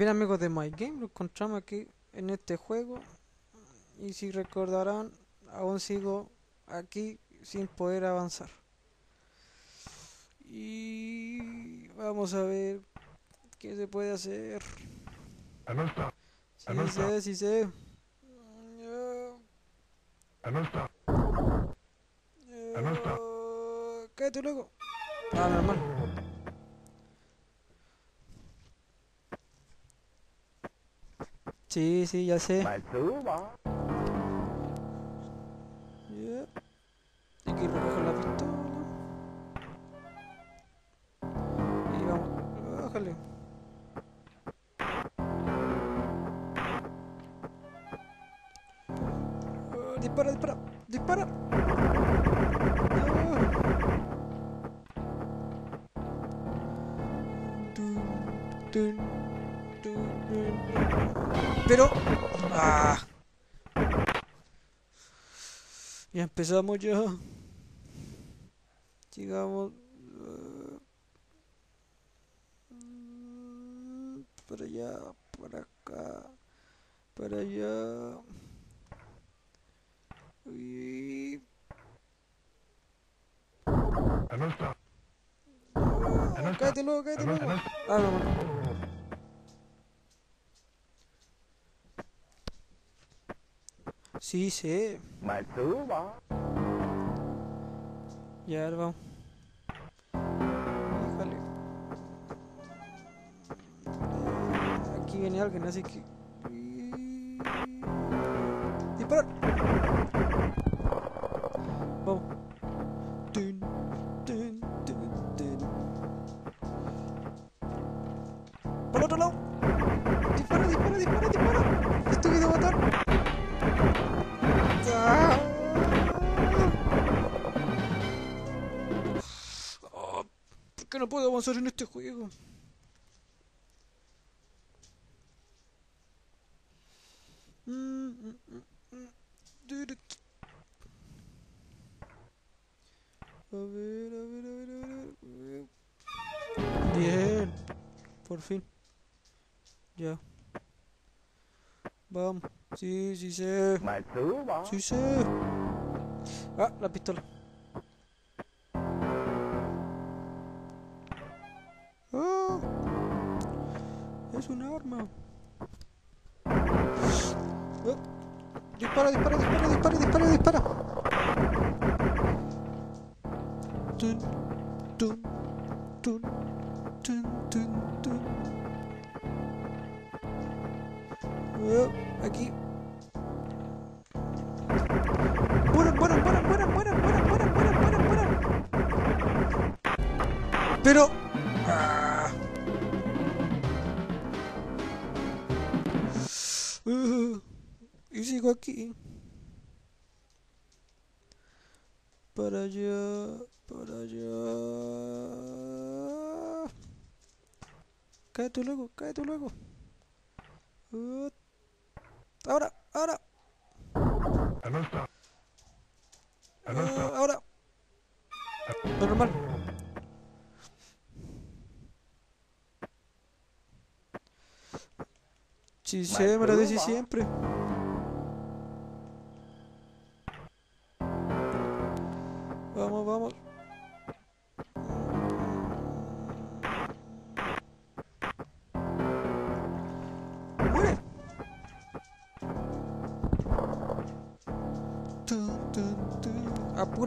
Bien amigos de My Game, lo encontramos aquí en este juego y si recordarán, aún sigo aquí sin poder avanzar. Y vamos a ver qué se puede hacer. Anota. Sí sé, sí sé. Anota. Eh. Cállate luego. Ah, normal. Sí, sí, ya sé. Malsuba. Ya. Hay que recoger la pistola. Y vamos, bájale. Ah, dispara, dispara, dispara. Ah. Tun, tun, tun. Pero... Ah. Ya empezamos ya. Llegamos. eh, para allá, para acá, para allá. Y. Ah, cállate luego, cállate luego. Ah, no, Sí, sí. Ya, vamos. Híjole. Eh, Aquí viene alguien, así que. ¡Disparar! Puedo avanzar en este juego? Mm, mm, mm. A ver, a ver, a ver, a ver, a ver. Bien. Por fin. Ya. Vamos. Sí, sí sé. Sí sé. Ah, la pistola. Ah, es un arma. Ah, dispara, dispara, dispara, dispara, dispara, dispara. Tun, tun, tun, tun, tun, tun. Ah, aquí. Mueran, mueran, mueran, mueran, mueran, mueran, mueran, mueran, mueran, mueran. Pero. Sigo aquí. Para allá, para allá. Cállate luego, cállate luego. Uh, ahora, ahora. Ah, ahora. Normal. Decís siempre.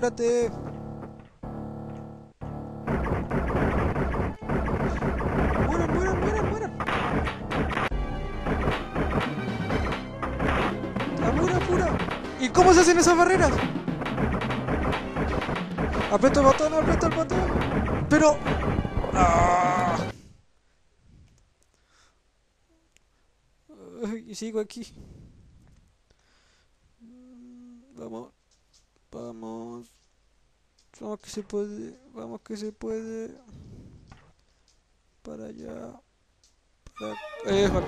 ¡Apúrate! ¡Mueran, mueran, mueran, mueran! ¡Apura, apura! ¿Y cómo se hacen esas barreras? Aprieto el botón, aprieto el botón. Pero... ¡Ah! Y sigo aquí. Mm, Vamos. Vamos. Vamos que se puede. Vamos que se puede. Para allá. Para... Éjole.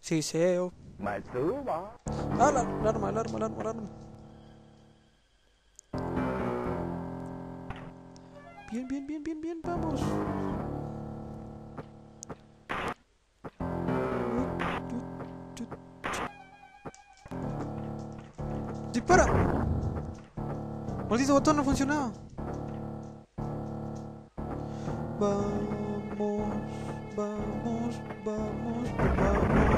Sí, seo. Ah, la, la arma, el arma, el arma, el arma. Bien, bien, bien, bien, bien, vamos. ¡Dispara! Maldito botón no funcionaba. Vamos, vamos, vamos, vamos.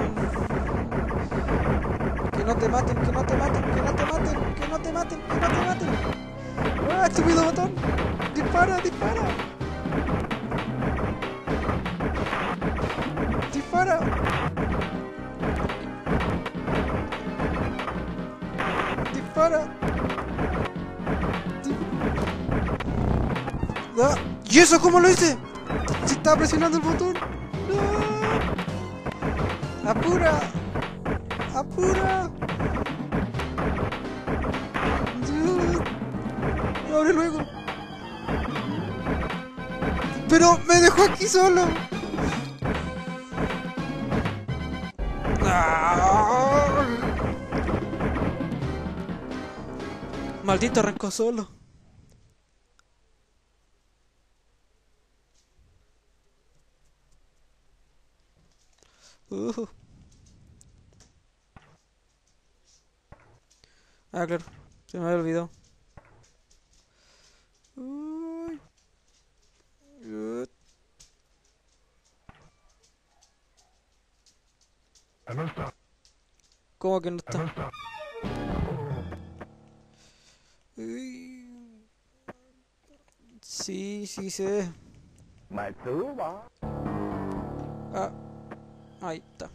Que no te maten, que no te maten, que no te maten, que no te maten, que no te maten. ¡Ah, estúpido botón! ¡Dispara, dispara! ¡Dispara! ¡Ah! ¿Y eso cómo lo hice? Si estaba presionando el botón. ¡No! ¡Apura! ¡Apura! Dios. ¡Abre luego! ¡Pero me dejó aquí solo! Maldito arrancó solo. Uh. Ah, claro. Se me había olvidado. Uy. ¿Cómo que no está? Sí, sé. Matsuba. Ah, ahí está.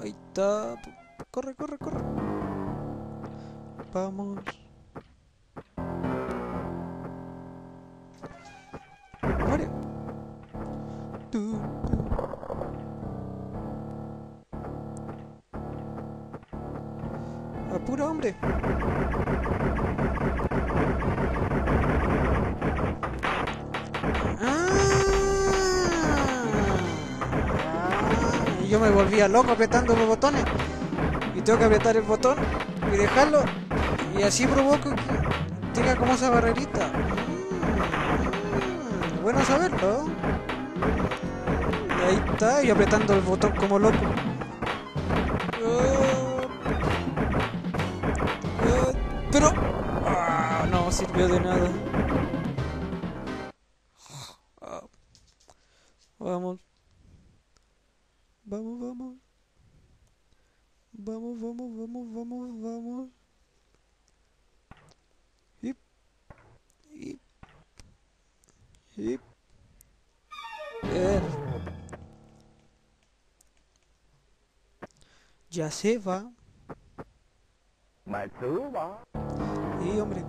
Ahí está. Corre, corre, corre. Vamos. Volvía loco apretando los botones. Y tengo que apretar el botón y dejarlo. Y así provoco que tenga como esa barrerita. Mm, bueno saberlo. Y ahí está, y apretando el botón como loco. Oh. Oh, Pero... Ah, no sirvió de nada. Vamos, vamos, vamos, vamos, vamos. Hip. Hip. Hip. Bien. Ya se va. Matsuba. Sí, hombre.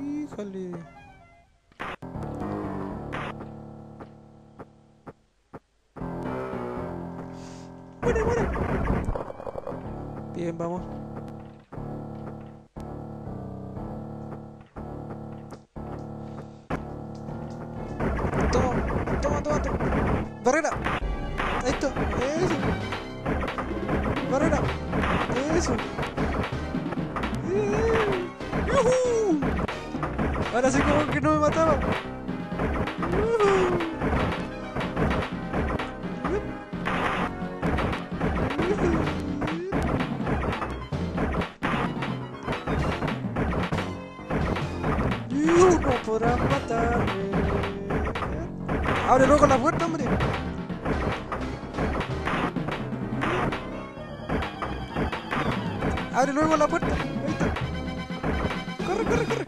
Híjole. Muere, muere. Bien, vamos. Toma, toma, toma, toma. Barrera. Está. Eso. Barrera. Eso. ¡Yujú! Ahora sí como que no me mataba. Luego la puerta. Ahí está. Corre, corre, corre.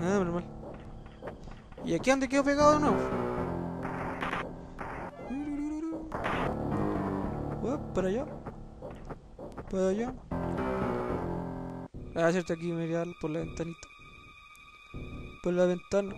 Ah, normal. ¿Y aquí dónde quedó pegado de nuevo? Para allá. Para allá. Ah, cierto, aquí mirar por la ventanita. Por la ventana.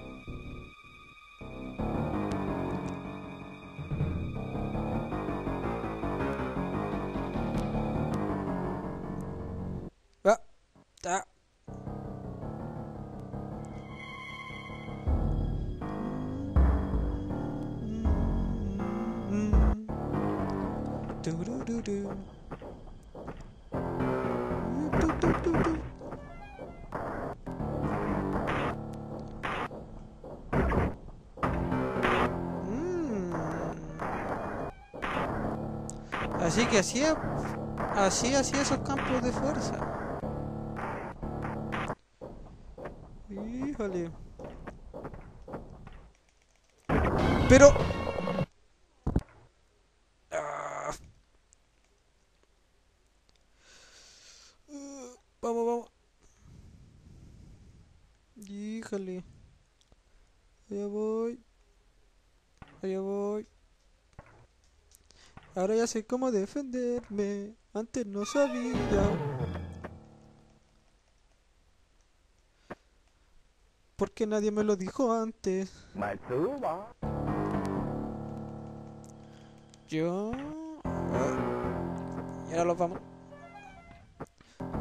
Que así, así hacía esos campos de fuerza. Híjole. Pero... Ah. Uh, Vamos, vamos. Híjole. Allá voy. Allá voy. Ahora ya sé cómo defenderme. Antes no sabía. Porque nadie me lo dijo antes. Yo. Ah. Y ahora los vamos.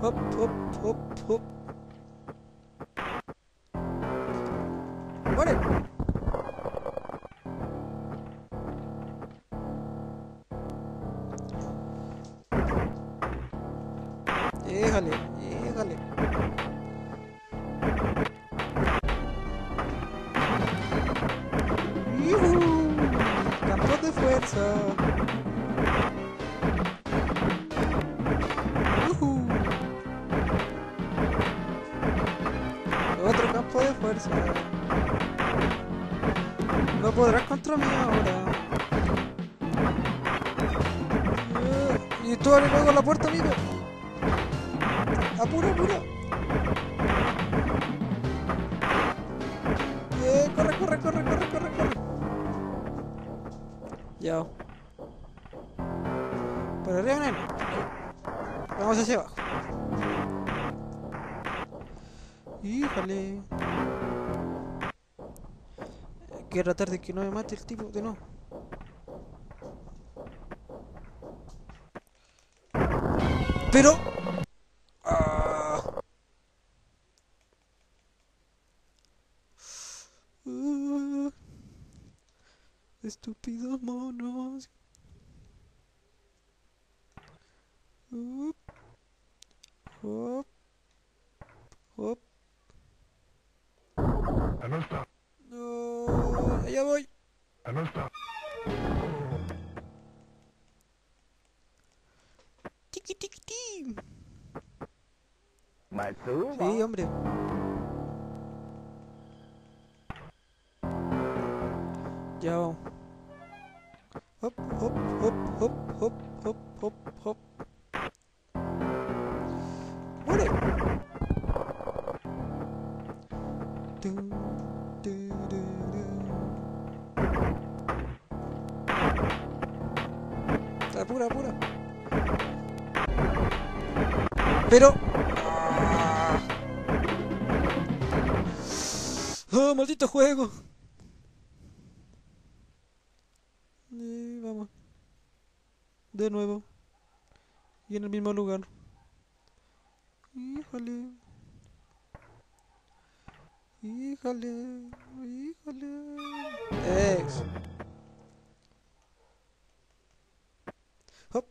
Hop, hop, hop, Déjale, déjale. ¡Yujú! Campos de fuerza. ¡Yujú! Otro campo de fuerza. No podrás contra mí ahora. Y tú abre luego la puerta, amigo. Tratar de que no me mate el tipo de no. Pero. Sí, hombre. Ya vamos. Hop, hop, hop, hop, hop, hop, hop, hop. ¡Muere! Apura, apura. Pero... ¡Oh, maldito juego! Y vamos. De nuevo. Y en el mismo lugar. Híjole. Híjole. Híjole. Ex. Hop.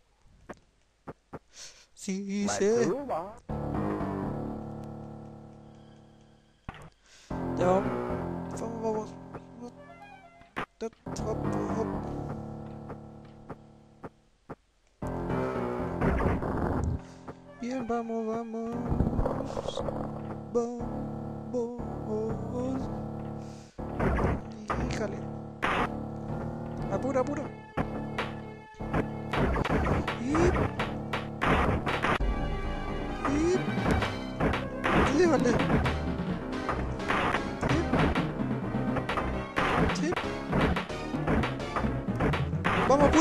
Sí, sé. Matsuba. Ya vamos. Vamos, vamos. Hop, hop, hop. Bien, vamos, vamos. Vamos. Híjale. Apura, apura. Y... Y... Lévale.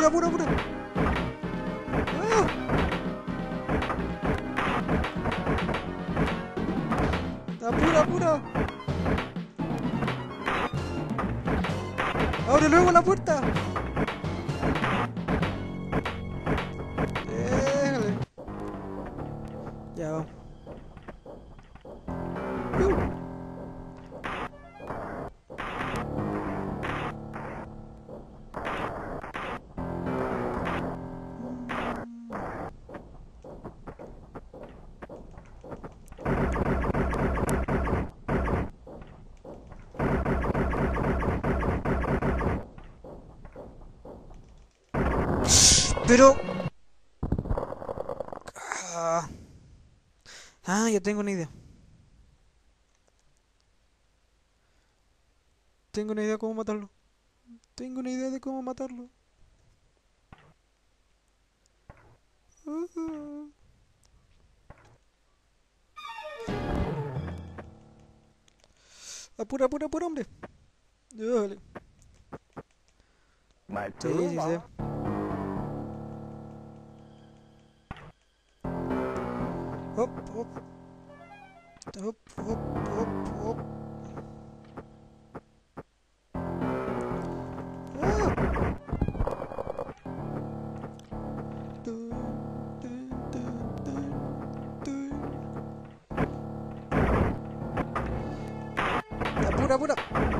Vamos, apura, apura, Pero... Ah, Ah, ya tengo una idea. Tengo una idea de cómo matarlo. Tengo una idea de cómo matarlo. Apura, apura, apura, hombre. Dale. Sí, sí, sí. 업업 업업업업 Bura bura.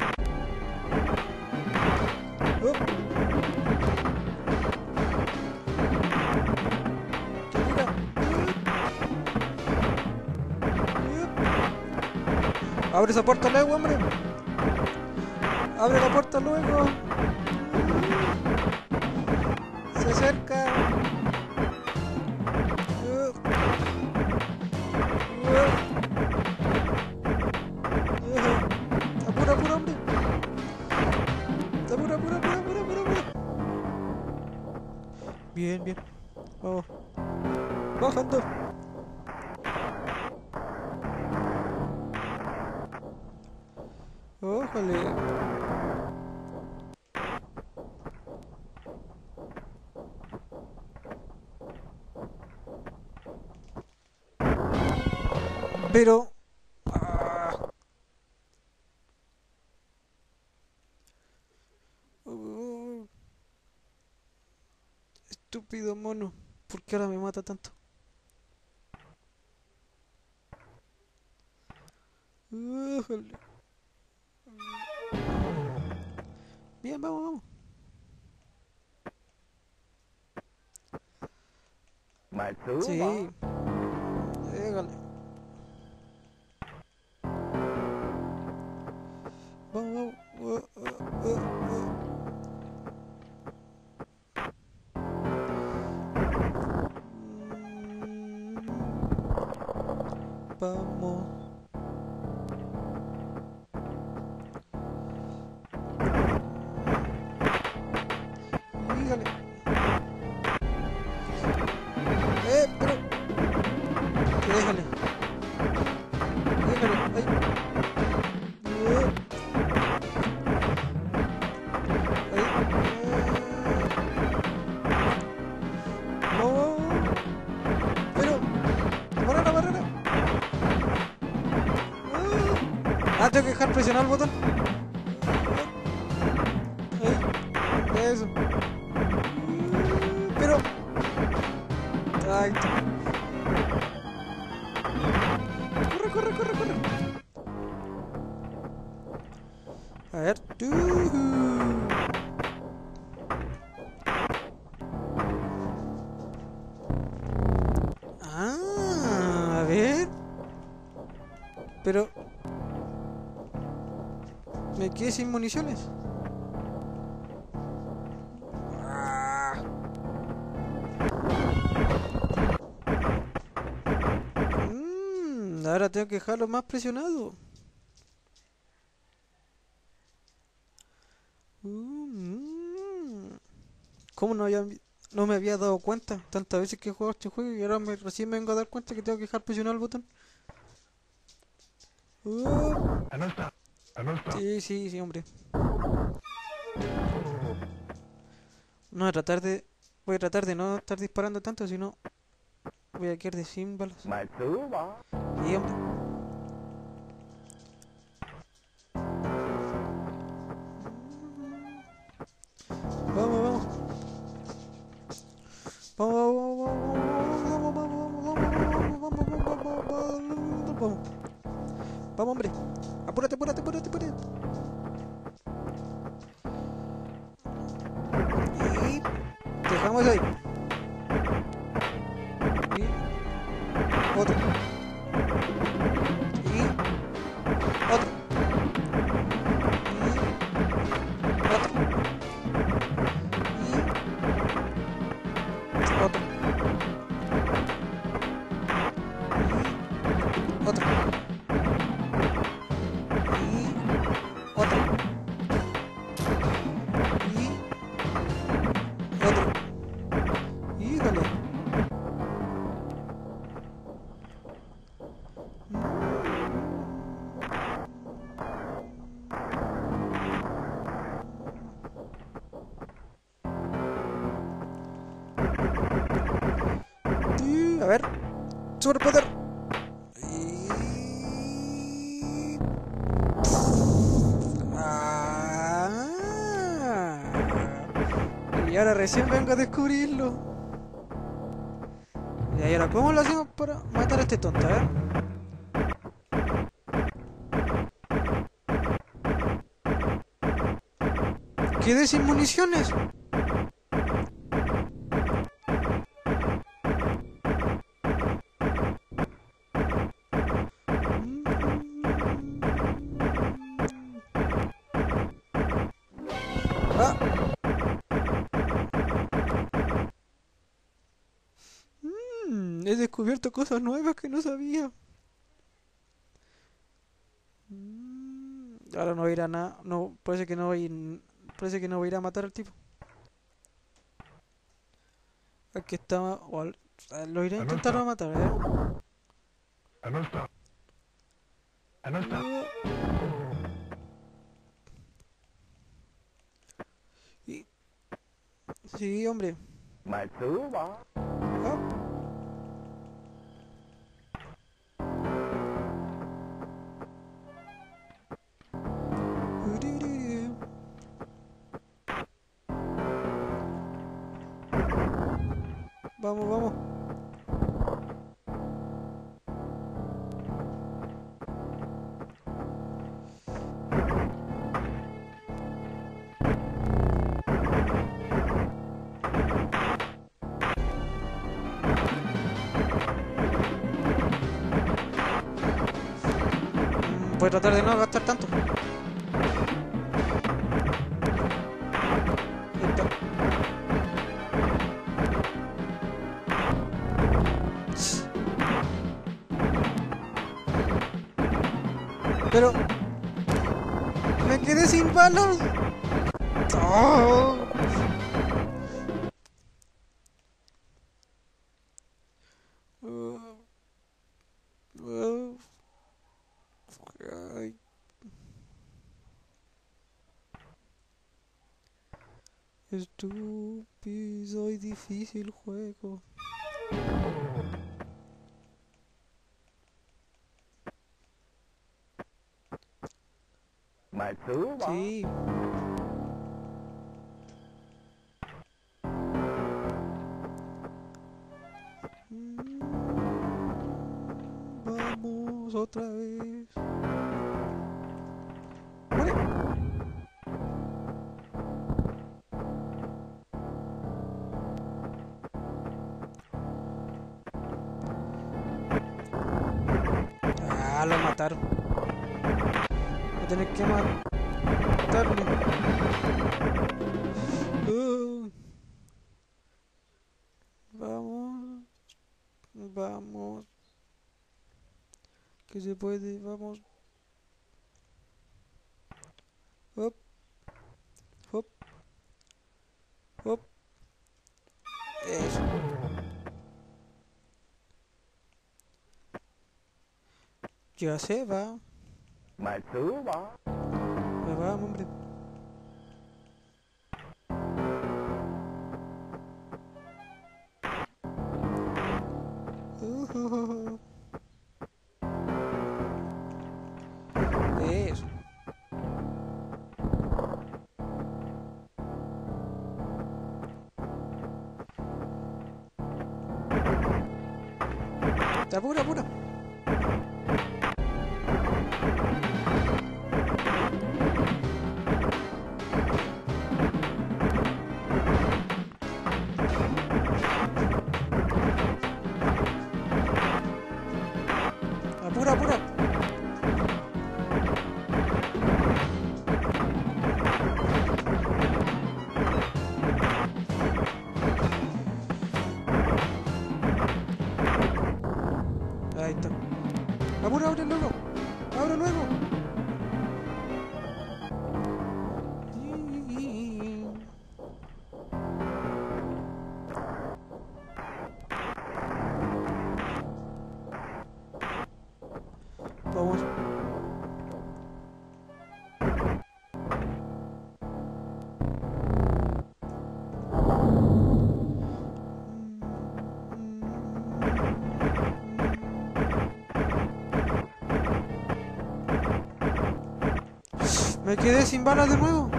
Abre esa puerta luego, hombre. Abre la puerta luego. Pero... ah. Uh. Estúpido mono. ¿Por qué ahora me mata tanto? Bien, vamos, vamos. Sí. Tengo que dejar presionar el botón. Ahí. Eso. Pero. Corre, corre, corre, corre. A ver. Ah, a ver. Pero. Me quedé sin municiones. Mm, ahora tengo que dejarlo más presionado. Mm. ¿Cómo no, había, no me había dado cuenta tantas veces que he jugado este juego y ahora me, recién me vengo a dar cuenta que tengo que dejar presionado el botón? Uh, Sí, sí, sí, hombre. No, voy a tratar de... Voy a tratar de no estar disparando tanto, si no... Voy a quedar de sin balas. Sí, hombre. Vamos, vamos. Vamos, vamos, vamos, Uh, a ver. Superpoder. Y... Ah. Y ahora recién vengo a descubrirlo. Y ahora, ¿cómo lo hacemos para matar a este tonto? A ver. Quedé sin municiones. Descubierto cosas nuevas que no sabía. Mm, ahora no voy a ir a nada. No, parece que no voy. Parece que no voy a ir a matar al tipo. Aquí está. o al- ah, lo iré a intentar a matar, ¿eh? Y... Sí, hombre. Mày Vamos, vamos. Voy a tratar de no gastar tanto. Pero... Me quedé sin balas. Oh. Estúpido y difícil juego. Sí. Mm, Vamos otra vez. Muere. Ah, lo mataron. Voy a tener que Uh. Vamos. Vamos. Que se puede, vamos. Hop. Hop. Hop. Eso. Ya se va. Me vamos, hombre. Uh. Eso. Apura. Apura, Me quedé sin balas de nuevo.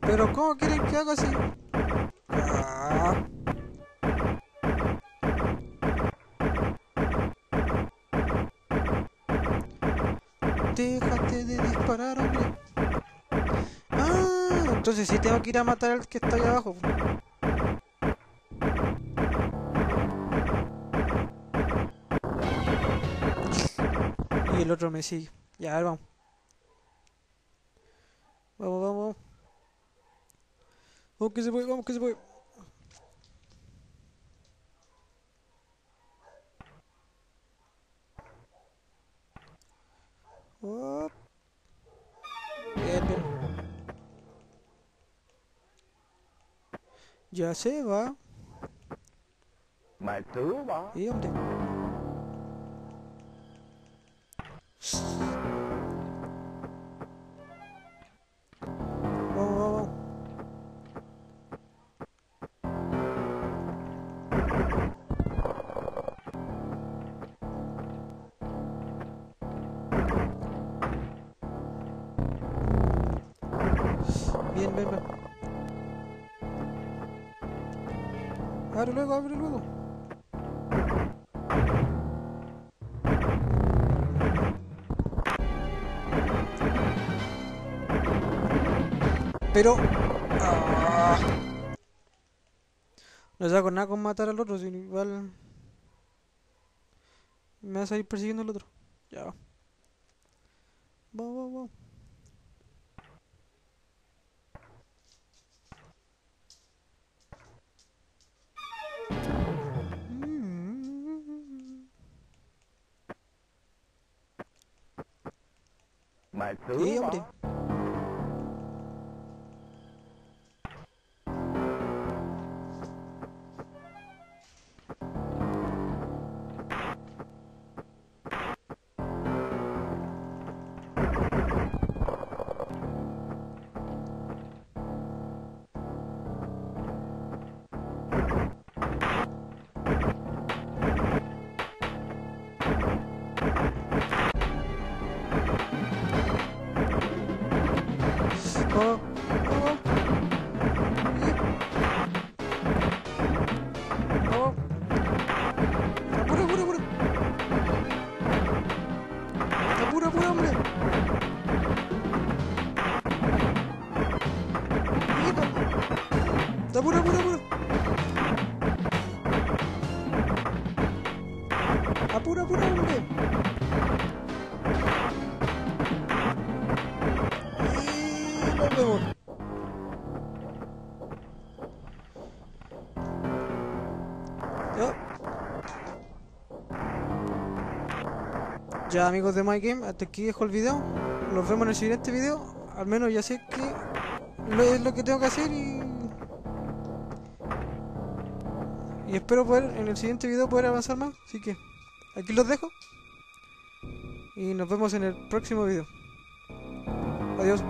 Pero ¿cómo quieren que haga así? Ah. Déjate de disparar, hombre. Ah, entonces sí tengo que ir a matar al que está ahí abajo. El otro me sigue. Ya, a ver, vamos. Vamos, vamos, vamos. Vamos que se puede, vamos que se puede. Op. Bien, bien. Ya se va. Matsuba. ¿Y dónde? Vamos, vamos, vamos. Bien, bien, bien. Abre luego, abre luego. Pero... ah, no saco nada con matar al otro, sino igual... Me va a salir persiguiendo el otro. Ya va. Vamos, vamos, vamos. Mm. Sí, hombre. Ya amigos de My Game, hasta aquí dejo el video. Nos vemos en el siguiente video. Al menos ya sé que es lo que tengo que hacer y. Y espero poder en el siguiente video poder avanzar más. Así que aquí los dejo. Y nos vemos en el próximo video. Adiós.